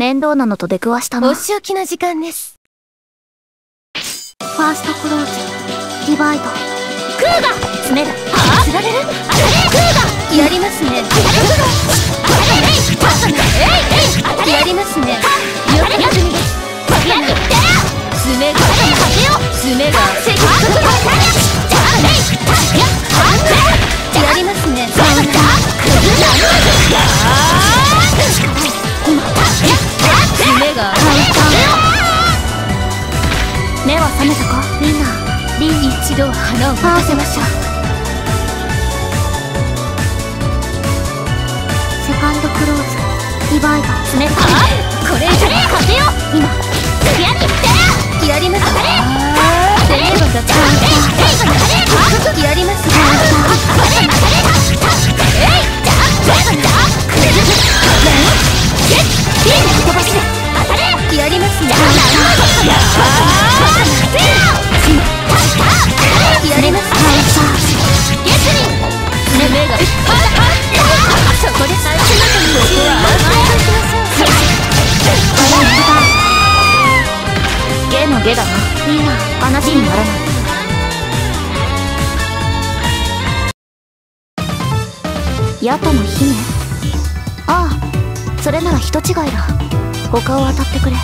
面倒なのと出くわしたのお仕置きの時間です。ファーストクローズディバイドクーガ爪だはあ釣られる？あれクーガ目は覚めたか？みんなリン一度花を咲かせましょう。セカンドクローズディバイド爪かこれ以上かけよ。今やにってやりますねセレブだったやうゲのゲだなみんな話にならないヤトの姫ああそれなら人違いだ。他を当たってくれ。